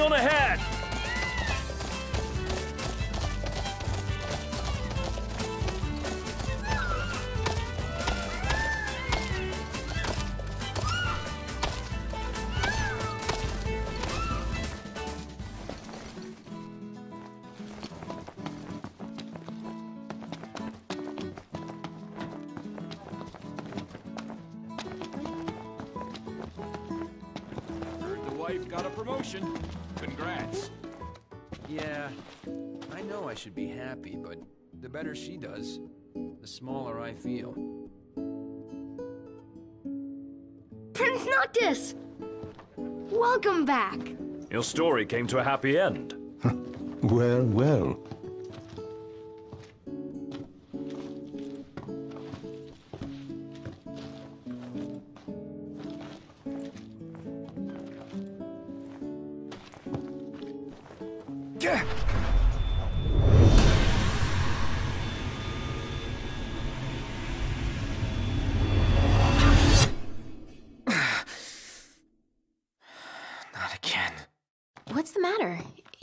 On ahead! Better she does, the smaller I feel. Prince Noctis! Welcome back. Your story came to a happy end. Well, well.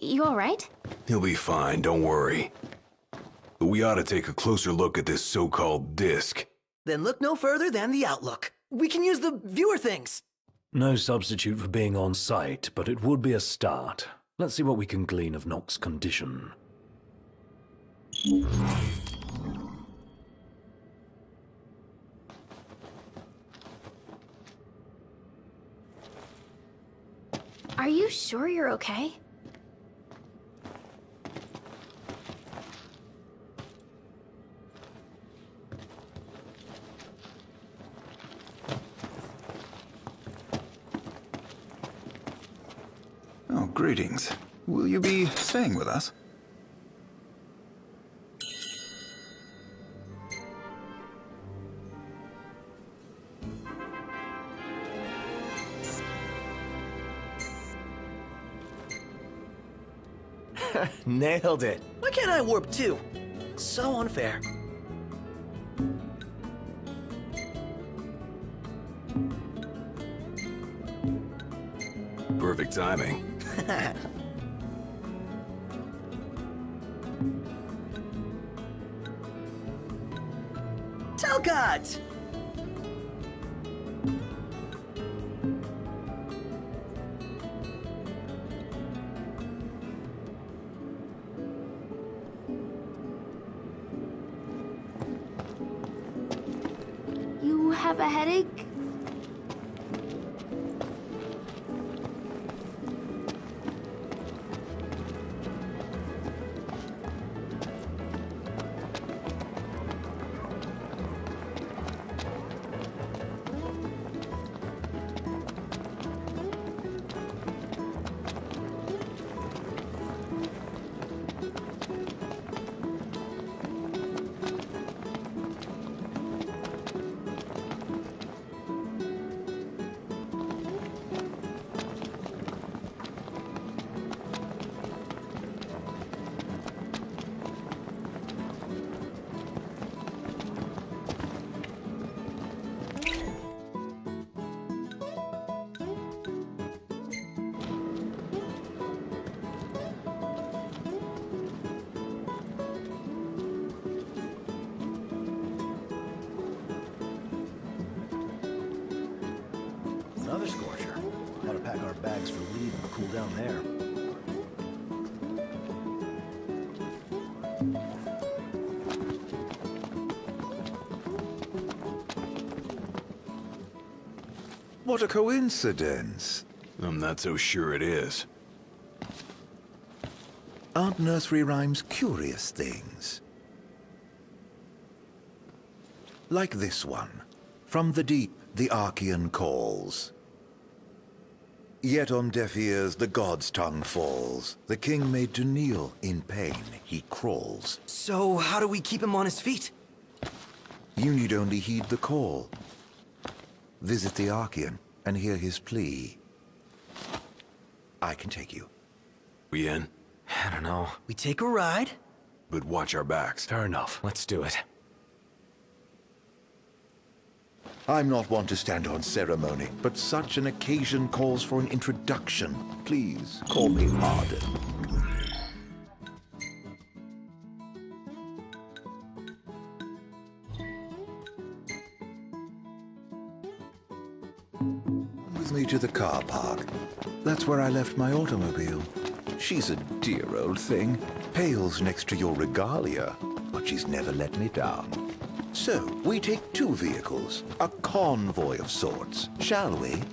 You alright? He'll be fine, don't worry. But we ought to take a closer look at this so-called disc. Then look no further than the Outlook. We can use the viewer things. No substitute for being on site, but it would be a start. Let's see what we can glean of Noct's condition. Are you sure you're okay? Oh, greetings. Will you be staying with us? Nailed it. Why can't I warp too? So unfair. Perfect timing. Telgot! What a coincidence. I'm not so sure it is. Aren't nursery rhymes curious things? Like this one. From the deep, the Archaean calls. Yet on deaf ears the god's tongue falls. The king made to kneel, in pain he crawls. So, how do we keep him on his feet? You need only heed the call. Visit the Archaean and hear his plea. I can take you. We in? I don't know. We take a ride? But watch our backs. Fair enough. Let's do it. I'm not one to stand on ceremony, but such an occasion calls for an introduction. Please call me Ardyn. To the car park. That's where I left my automobile. She's a dear old thing. Pales next to your regalia, but she's never let me down. So, we take two vehicles, a convoy of sorts, shall we?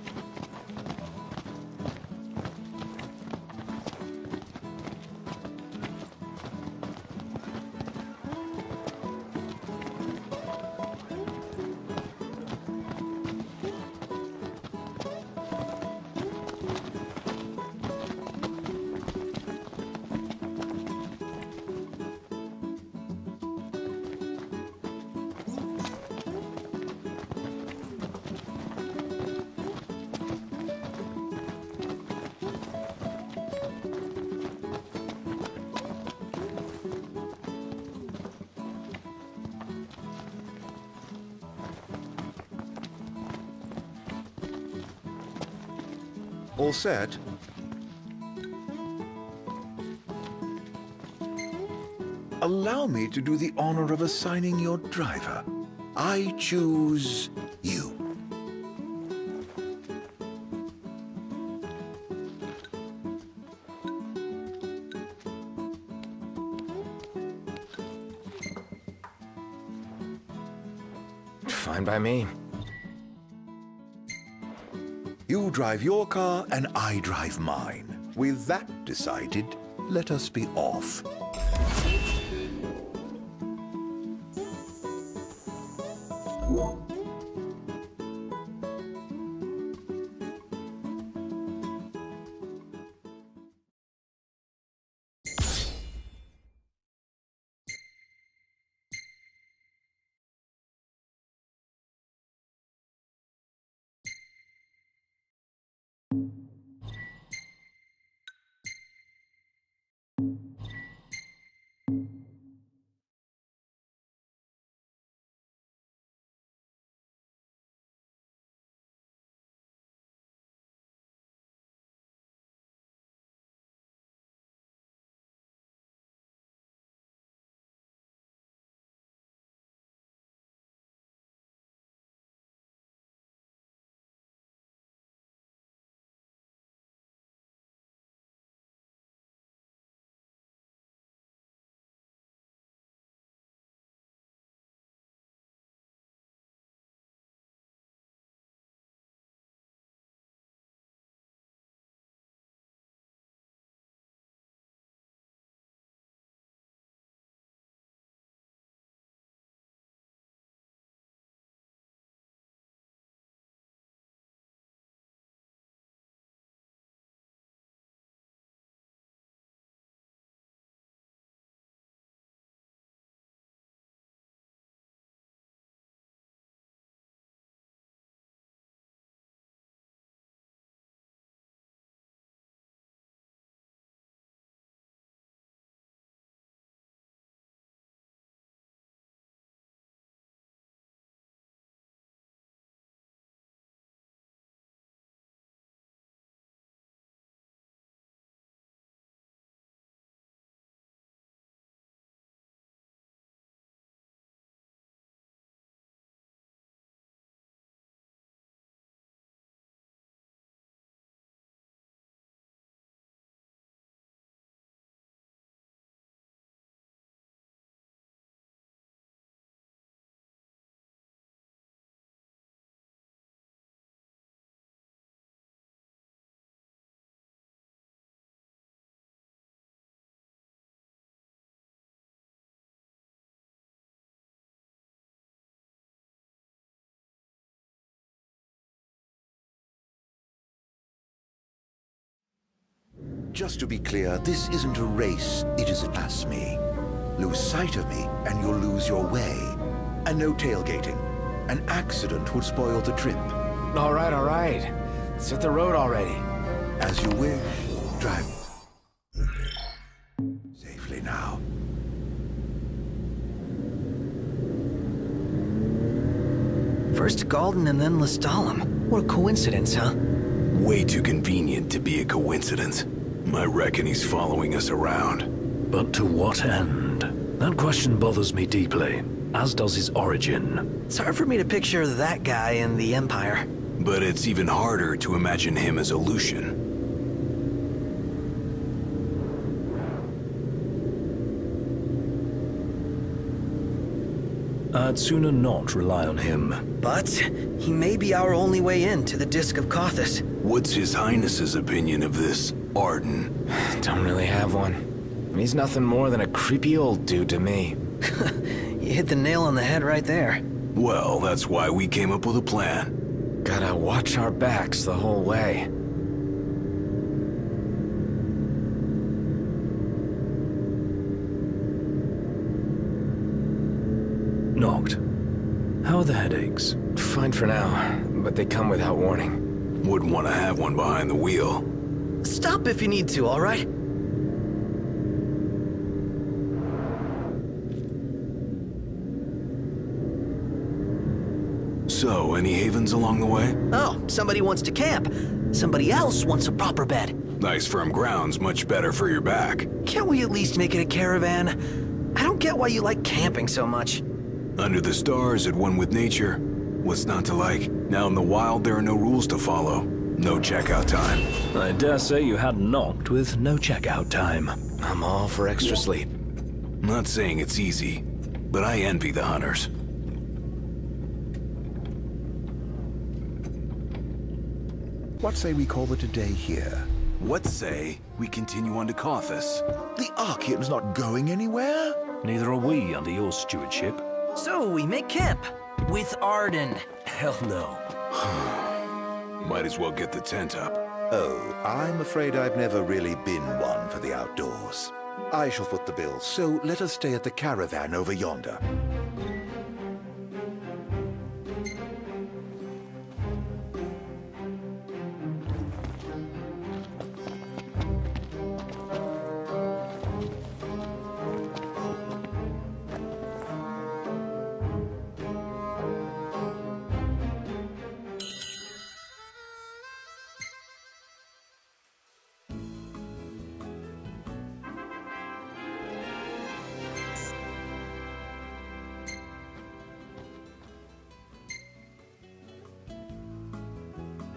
Set? Allow me to do the honor of assigning your driver. I choose you. Fine by me. Drive your car and I drive mine. With that decided, let us be off. Just to be clear, this isn't a race, it is a pass me. Lose sight of me, and you'll lose your way. And no tailgating. An accident would spoil the trip. All right, all right. Set the road already. As you wish. Drive safely now. First Galdin and then Lestallum. What a coincidence, huh? Way too convenient to be a coincidence. I reckon he's following us around. But to what end? That question bothers me deeply, as does his origin. It's hard for me to picture that guy in the Empire. But it's even harder to imagine him as a Lucian. I'd sooner not rely on him. But he may be our only way in to the Disc of Cauthess. What's His Highness's opinion of this Ardyn? Don't really have one. He's nothing more than a creepy old dude to me. you hit the nail on the head right there. Well, that's why we came up with a plan. Gotta watch our backs the whole way. Noct. How are the headaches? Fine for now, but they come without warning. Wouldn't want to have one behind the wheel. Stop if you need to, all right? So, any havens along the way? Oh, somebody wants to camp. Somebody else wants a proper bed. Nice firm ground's much better for your back. Can't we at least make it a caravan? I don't get why you like camping so much. Under the stars, at one with nature. What's not to like? Now in the wild, there are no rules to follow. No checkout time. I dare say you had Noct with no checkout time. I'm all for extra sleep. Not saying it's easy, but I envy the hunters. What say we call it a day here? What say we continue on to Cauthess? The Archaean's not going anywhere? Neither are we under your stewardship. So we make camp with Ardyn. Hell no. Might as well get the tent up. Oh, I'm afraid I've never really been one for the outdoors. I shall foot the bill, so let us stay at the caravan over yonder.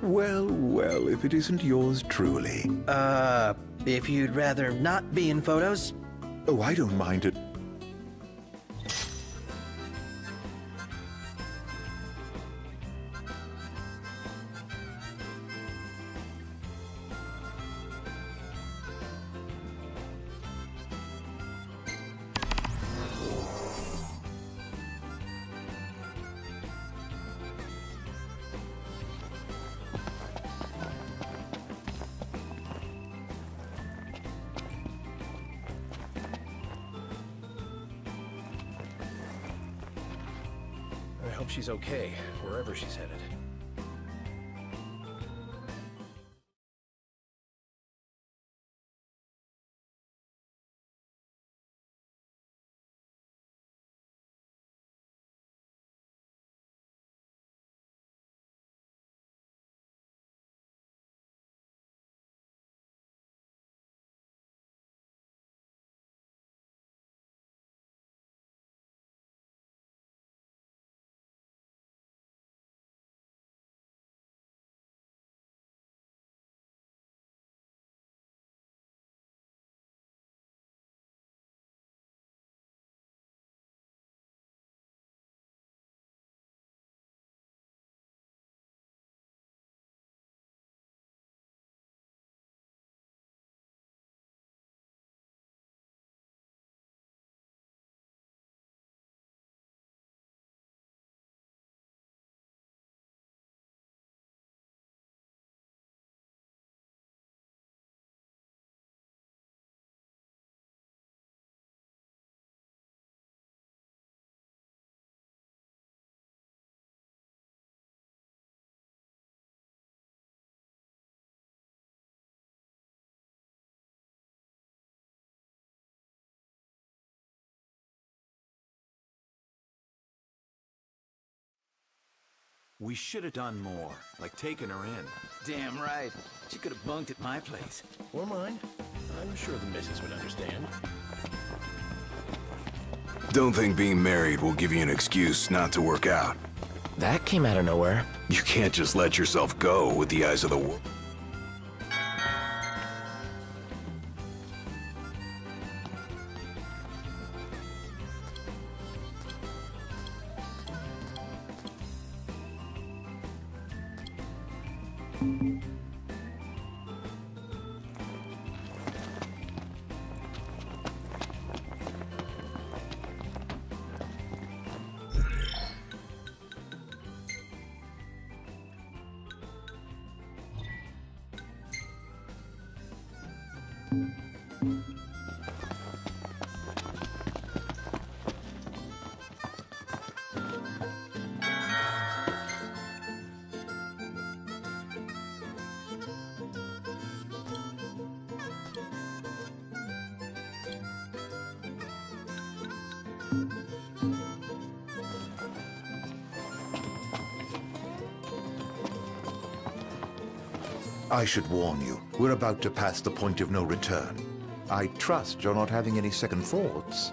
Well, well, if it isn't yours truly. Uh, if you'd rather not be in photos, Oh, I don't mind it. Okay, We should have done more, like taking her in. Damn right. She could have bunked at my place. Or mine. I'm sure the missus would understand. Don't think being married will give you an excuse not to work out. That came out of nowhere. You can't just let yourself go with the eyes of the world. I should warn you, we're about to pass the point of no return. I trust you're not having any second thoughts.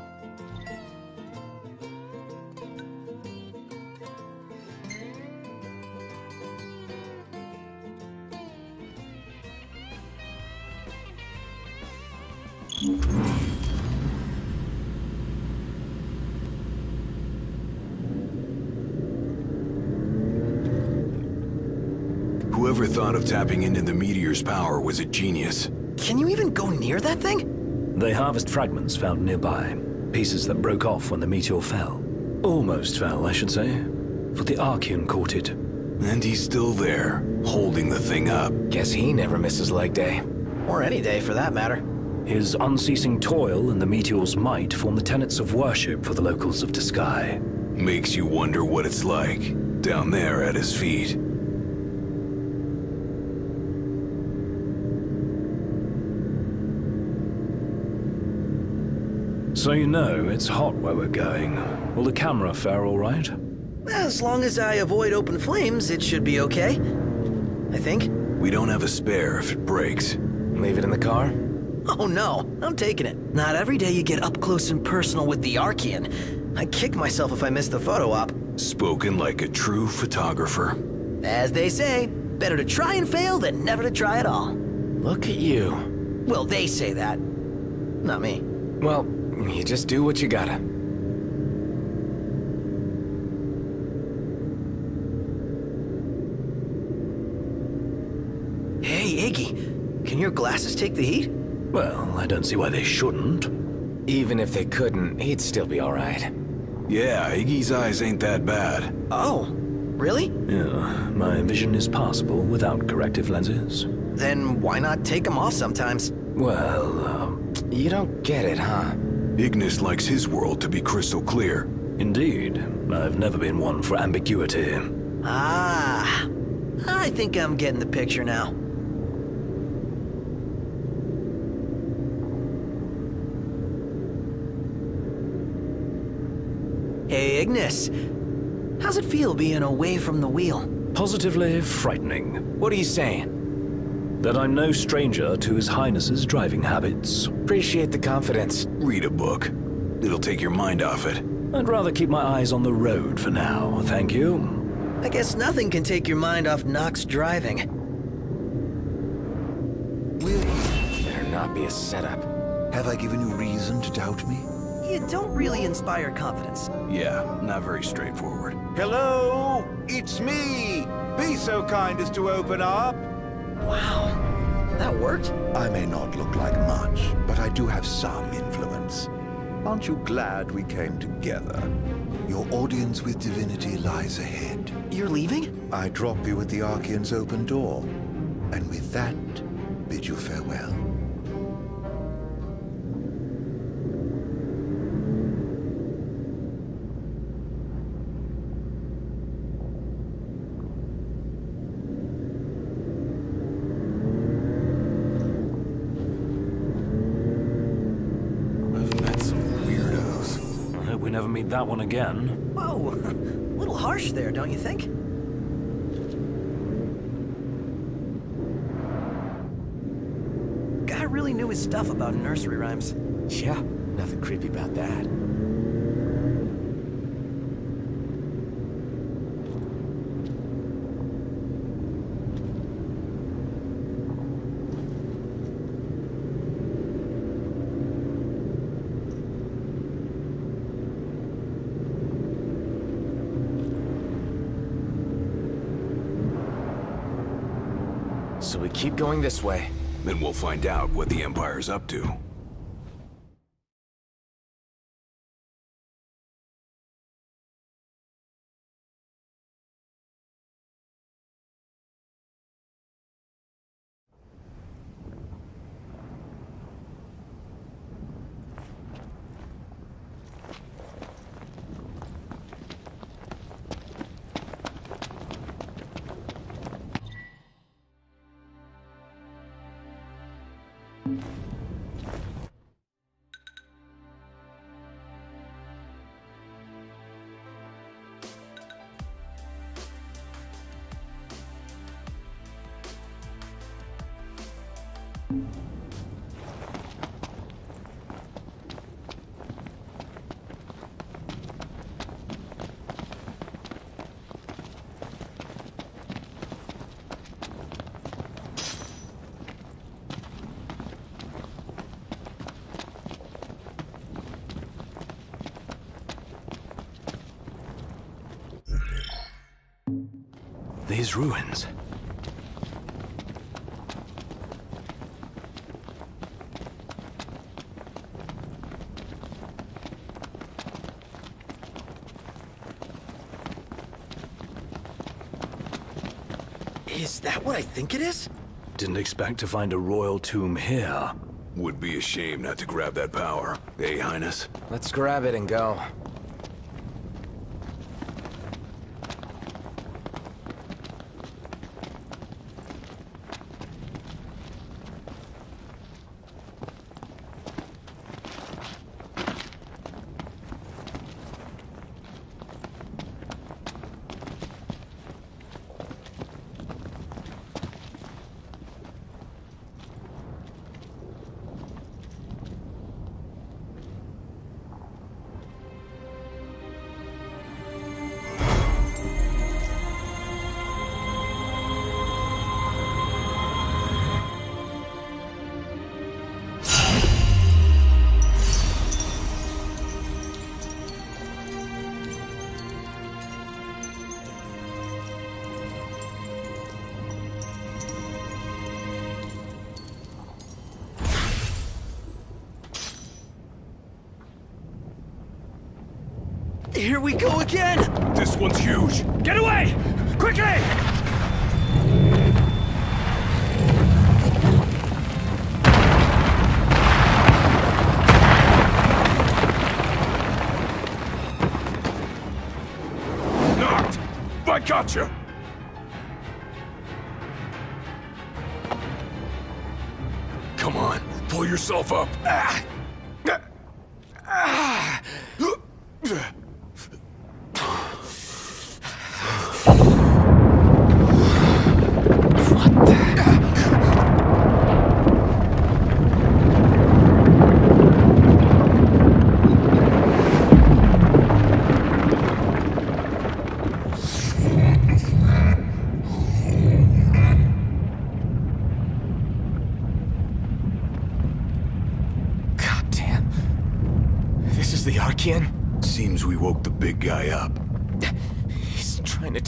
The power was a genius. Can you even go near that thing? They harvest fragments found nearby, pieces that broke off when the meteor fell. Almost fell, I should say, for the Archaean caught it. And he's still there, holding the thing up. Guess he never misses leg day. Or any day, for that matter. His unceasing toil and the meteor's might form the tenets of worship for the locals of Diskai. Makes you wonder what it's like, down there at his feet. So you know, it's hot where we're going. Will the camera fare all right? As long as I avoid open flames, it should be okay. I think. We don't have a spare if it breaks. Leave it in the car? Oh no, I'm taking it. Not every day you get up close and personal with the Archaean. I'd kick myself if I missed the photo op. Spoken like a true photographer. As they say, better to try and fail than never to try at all. Look at you. Well, they say that. Not me. Well, you just do what you gotta. Hey, Iggy. Can your glasses take the heat? Well, I don't see why they shouldn't. Even if they couldn't, he'd still be alright. Yeah, Iggy's eyes ain't that bad. Oh, really? Yeah, my vision is passable without corrective lenses. Then why not take them off sometimes? Well, um... You don't get it, huh? Ignis likes his world to be crystal clear. Indeed. I've never been one for ambiguity. Ah, I think I'm getting the picture now. Hey, Ignis. How's it feel being away from the wheel? Positively frightening. What are you saying? That I'm no stranger to His Highness's driving habits. Appreciate the confidence. Read a book. It'll take your mind off it. I'd rather keep my eyes on the road for now, thank you. I guess nothing can take your mind off Noct's driving. Will you? Better not be a setup. Have I given you reason to doubt me? You don't really inspire confidence. Yeah, not very straightforward. Hello? It's me! Be so kind as to open up. Wow. That worked? I may not look like much, but I do have some influence. Aren't you glad we came together? Your audience with divinity lies ahead. You're leaving? I drop you at the Archaean's open door, and with that, bid you farewell. we never meet that one again. Whoa, a little harsh there, don't you think? Guy really knew his stuff about nursery rhymes. Yeah, nothing creepy about that. Keep going this way. Then we'll find out what the Empire's up to. These ruins. Is that what I think it is? Didn't expect to find a royal tomb here. Would be a shame not to grab that power. Hey, Highness. Let's grab it and go.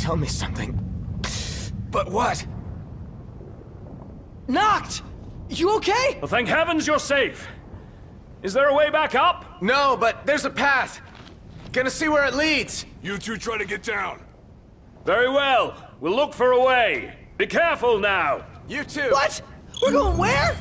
Tell me something. But what? Noct! You okay? Well, thank heavens you're safe. Is there a way back up? No, but there's a path. Gonna see where it leads. You two try to get down. Very well. We'll look for a way. Be careful now. You too. What? We're going where?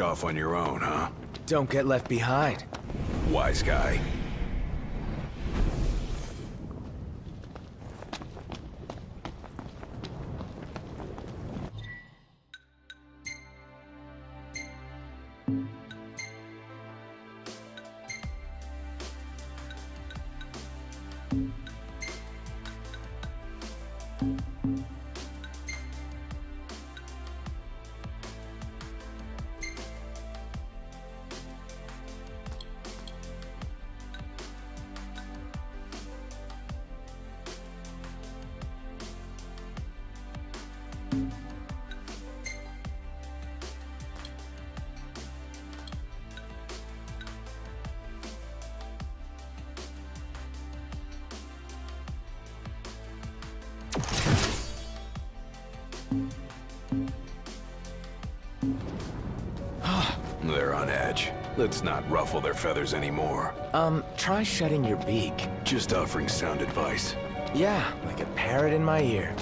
Off on your own, huh? Don't get left behind. Wise guy. Not ruffle their feathers anymore. Um, try shutting your beak. Just offering sound advice. Yeah, like a parrot in my ear.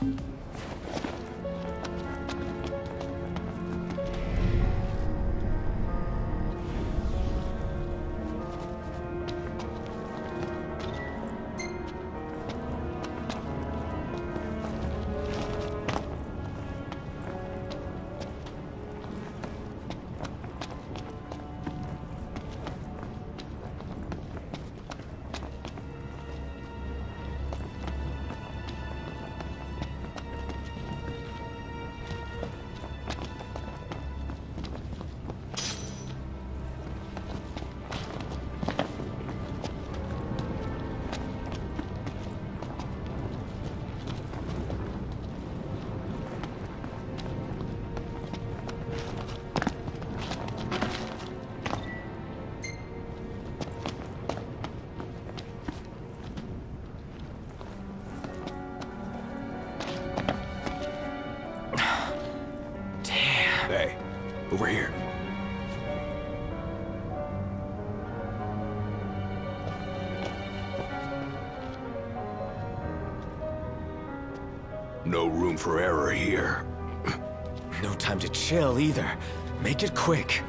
Hey, No room for error here. No time to chill either. Make it quick.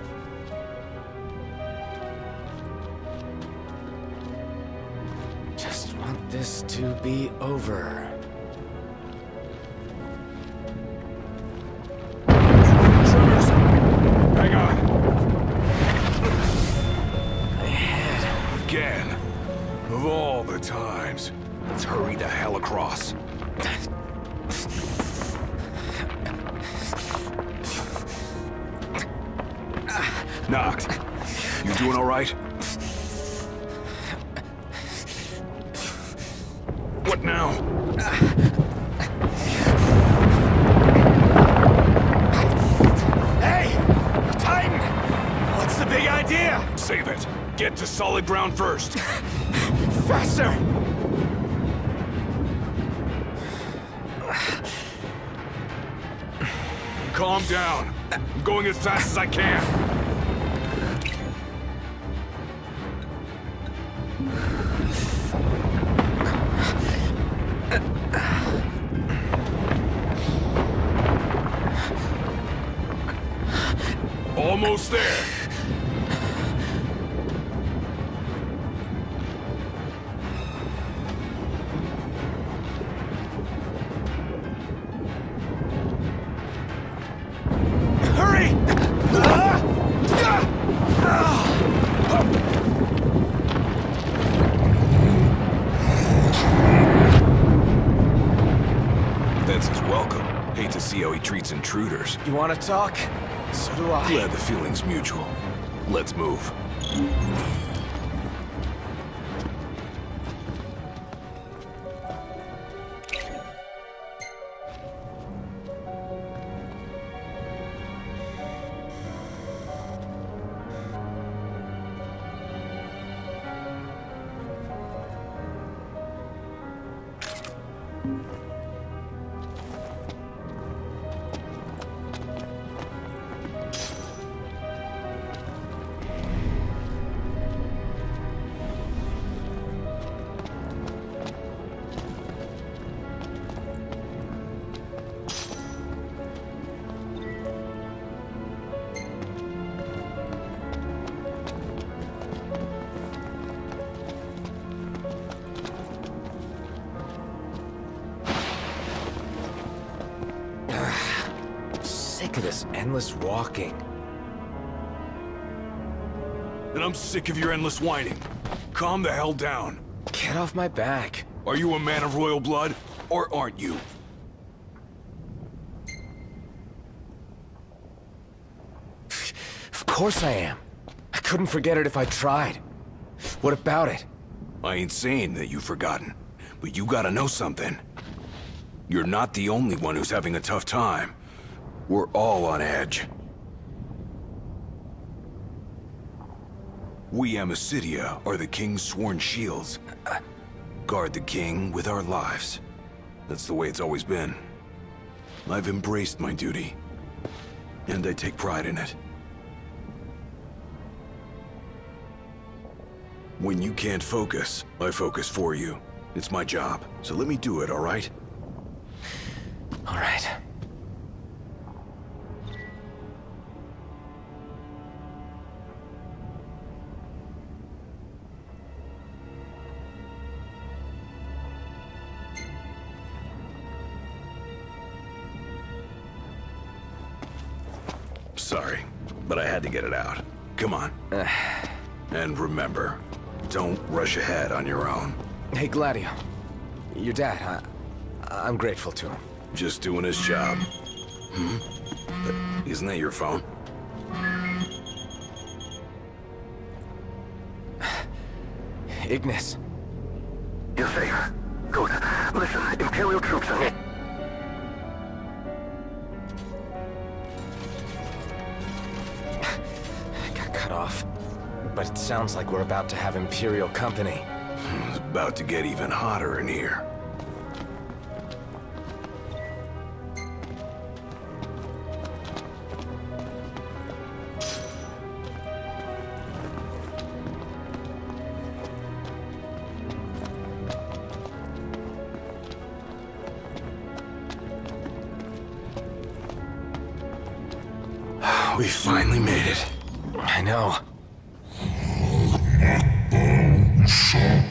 As I can. Almost there. You want to talk? So do I. Glad the feeling's mutual. Let's move. Sick of your endless whining. Calm the hell down. Get off my back. Are you a man of royal blood, or aren't you? Of course I am. I couldn't forget it if I tried. What about it? I ain't saying that you've forgotten, but you gotta know something. You're not the only one who's having a tough time. We're all on edge. We Amicitia are the King's sworn shields. Guard the King with our lives. That's the way it's always been. I've embraced my duty. And I take pride in it. When you can't focus, I focus for you. It's my job, so let me do it, all right? All right. But I had to get it out. Come on. and remember, don't rush ahead on your own. Hey, Gladio. Your dad, I, I'm grateful to him. Just doing his job. Hmm? But isn't that your phone? Ignis. You're safe. Good. Listen, Imperial troops are... But it sounds like we're about to have Imperial company. It's about to get even hotter in here. We finally made it. I know. Fancy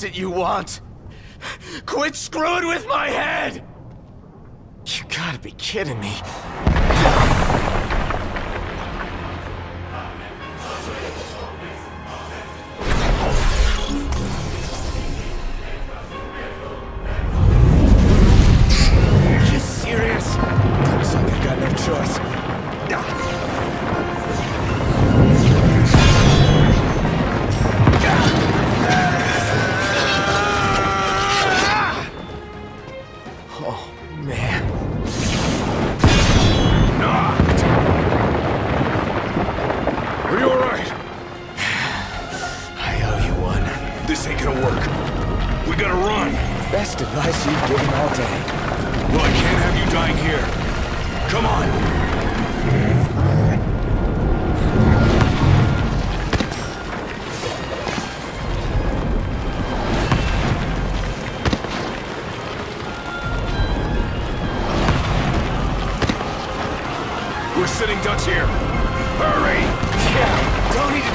is it you want? Quit screwing with my head! You gotta be kidding me.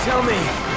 tell me.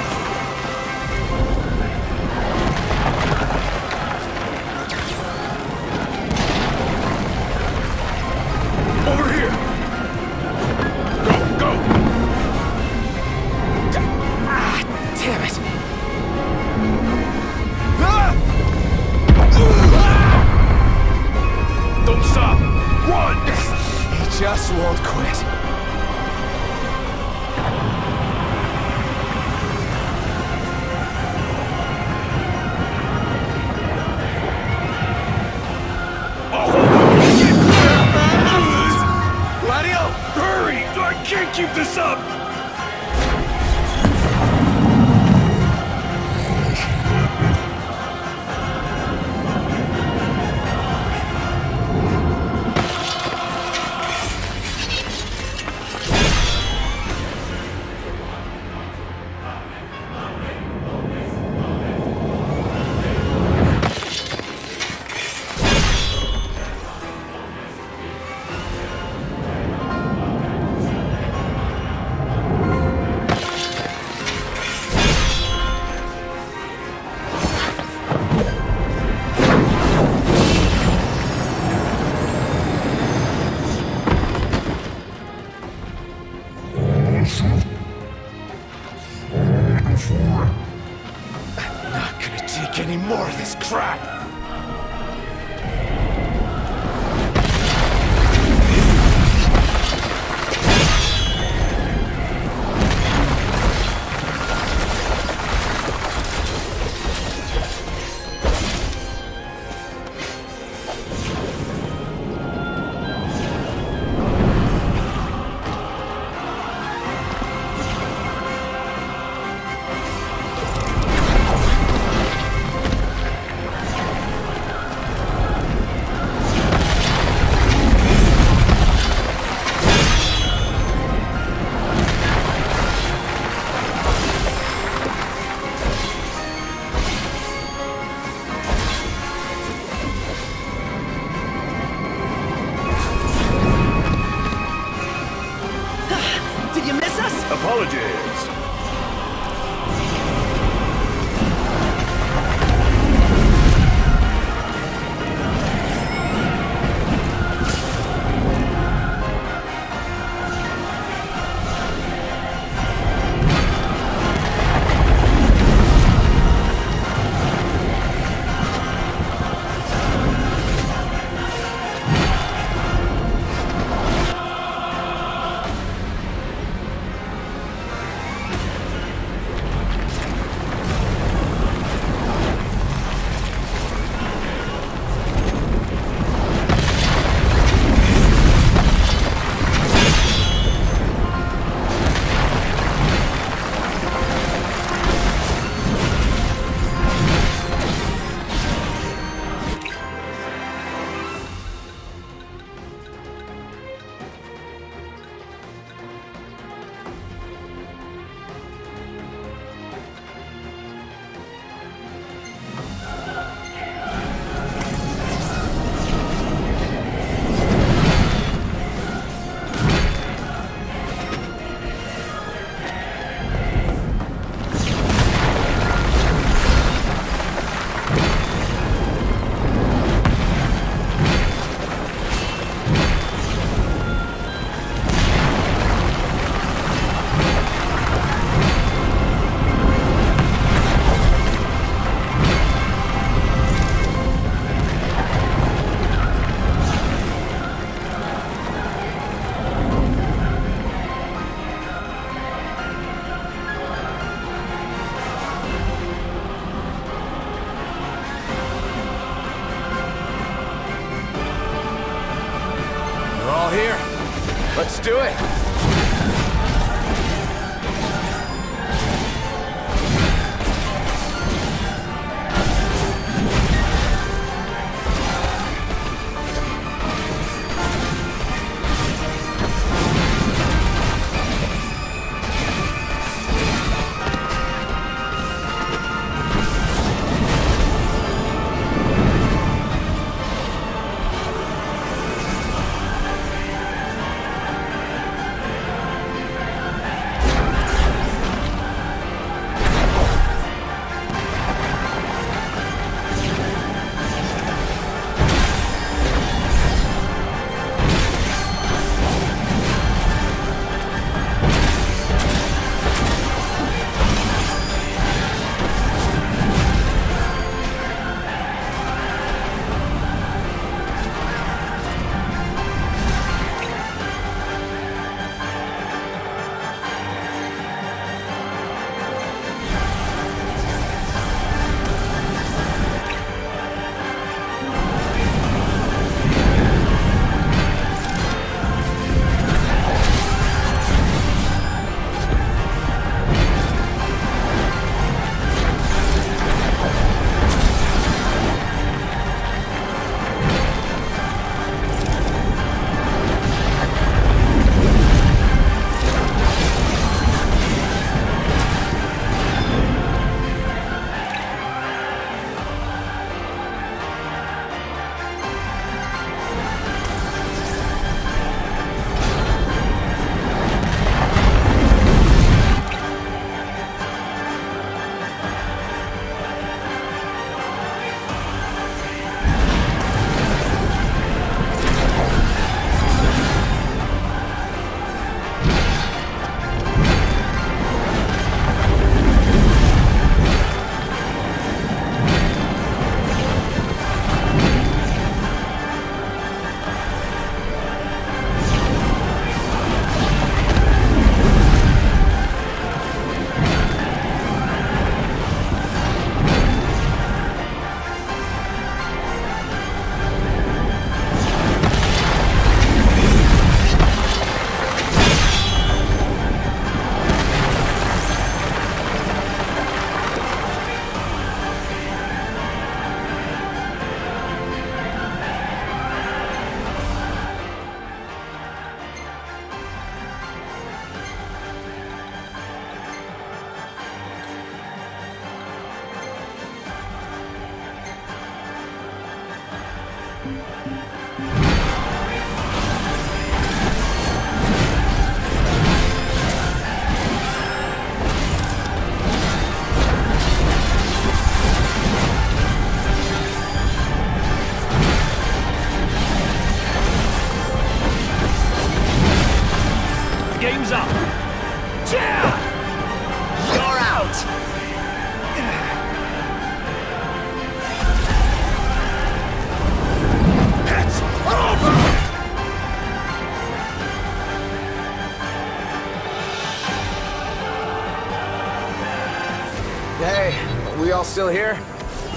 still here?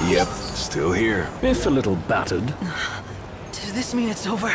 Yep, still here. If a little battered. Does this mean it's over?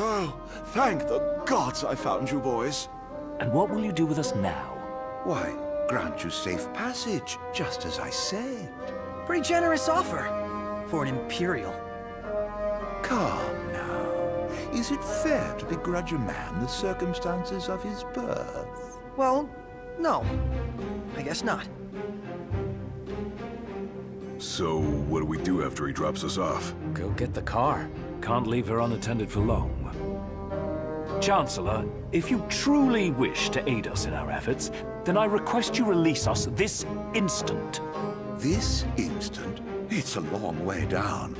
Oh, thank the gods I found you boys. And what will you do with us now? Why, grant you safe passage, just as I said. Pretty generous offer for an Imperial. Come now. Is it fair to begrudge a man the circumstances of his birth? Well, no. I guess not. So, what do we do after he drops us off? Go get the car. Can't leave her unattended for long. Chancellor, if you truly wish to aid us in our efforts, then I request you release us this instant. This instant? It's a long way down.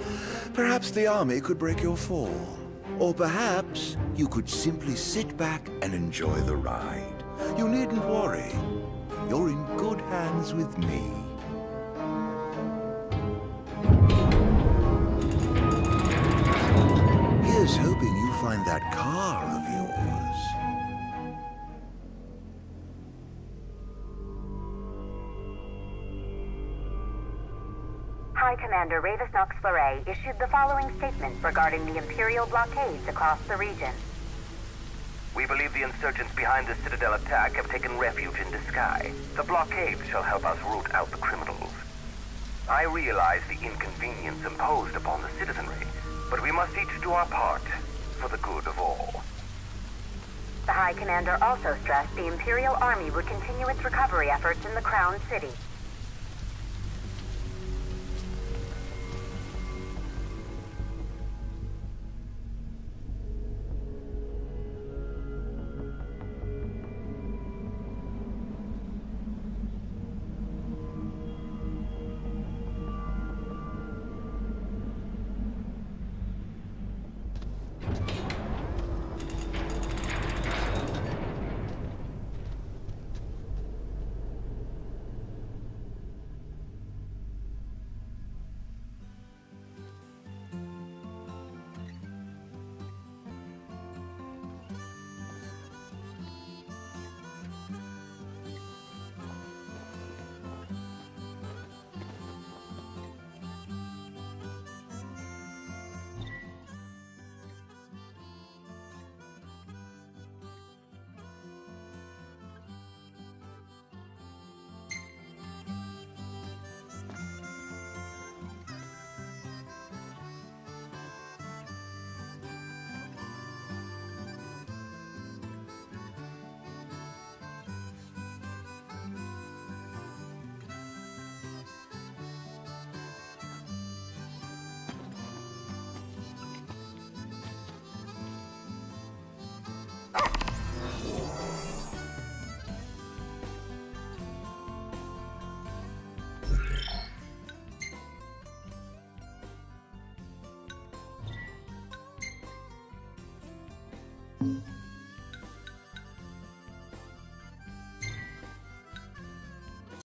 Perhaps the army could break your fall. Or perhaps you could simply sit back and enjoy the ride. You needn't worry. You're in good hands with me. Here's hoping you find that car of yours. High Commander Ravus Nox Fleuret issued the following statement regarding the Imperial blockades across the region. We believe the insurgents behind the Citadel attack have taken refuge in the sky. The blockade shall help us root out the criminals. I realize the inconvenience imposed upon the citizenry, but we must each do our part for the good of all. The High Commander also stressed the Imperial Army would continue its recovery efforts in the Crown City.